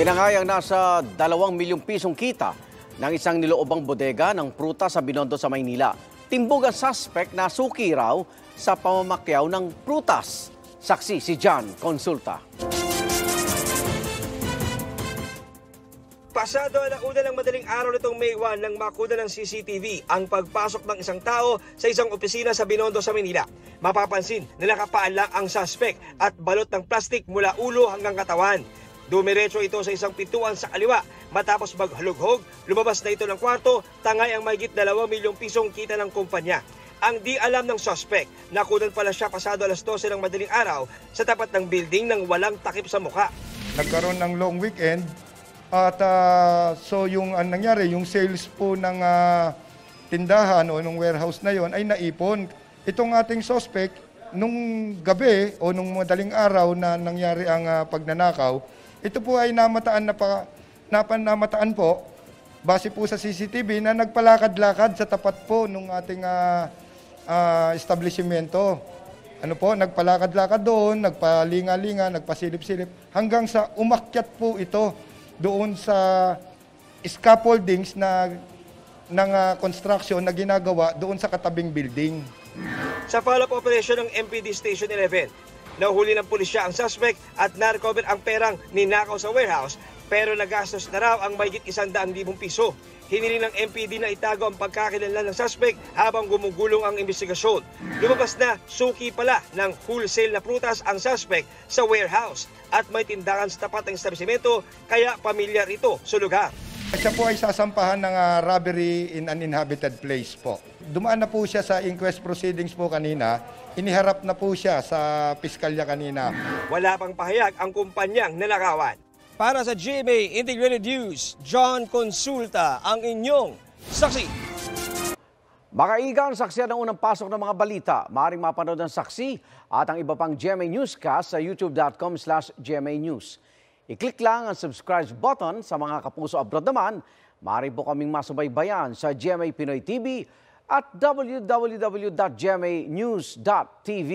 Tinangay ang nasa 2 milyong pisong kita ng isang niloobang bodega ng pruta sa Binondo sa Maynila. Timbog ang suspect na suki raw sa pamamakyaw ng prutas. Saksi si John Consulta. Pasado na una ng madaling araw nitong May 1 nang makuna ng CCTV ang pagpasok ng isang tao sa isang opisina sa Binondo sa Manila. Mapapansin na nakapaan lang ang suspect at balot ng plastik mula ulo hanggang katawan. Dumiretso ito sa isang pintuan sa kaliwa. Matapos maghalughog, lumabas na ito ng kwarto, tangay ang mahigit 2 milyong pisong kita ng kumpanya. Ang di alam ng suspect, nakunan pala siya pasado alas 12 ng madaling araw sa tapat ng building nang walang takip sa mukha. nagkaroon ng long weekend at ah, so yung ang nangyari yung sales po ng ah, tindahan o ng warehouse na yon ay naipon. Itong ating suspect nung gabi o nung madaling araw na nangyari ang ah, pagnanakaw, ito po ay namataan na pa, napan, namataan po base po sa CCTV na nagpalakad-lakad sa tapat po nung ating ah, ah, establishmento ano po, nagpalakad-lakad doon, nagpalinga-linga, nagpasilip-silip, hanggang sa umakyat po ito doon sa scaffoldings na ng ah, construction na ginagawa doon sa katabing building. Sa follow-up operation ng MPD Station 11, nahuli ng pulisya ang suspect at na-recover ang perang ninakaw sa warehouse pero nagastos na raw ang mahigit isang daang libong piso. Hiniling ng MPD na itago ang pagkakilala ng suspect habang gumugulong ang investigasyon. Lumabas na suki pala ng wholesale na prutas ang suspect sa warehouse at may tindahan sa tapat ng establishmento kaya pamilyar ito sa lugar. Siya po ay sasampahan ng ah, robbery in an inhabited place po. Dumaan na po siya sa inquest proceedings po kanina. Iniharap na po siya sa piskalya kanina. Wala pang pahayag ang kumpanyang nanakawan. Para sa GMA Integrated News, John Consulta ang inyong saksi. Makaigang saksiyan ng unang pasok ng mga balita. Maaring mapanood ang saksi at ang iba pang GMA Newscast sa youtube.com slash GMA News. I-click lang ang subscribe button sa mga kapuso abroad naman. Maaari po kaming masubaybayan sa GMA Pinoy TV at www.gmanews.tv.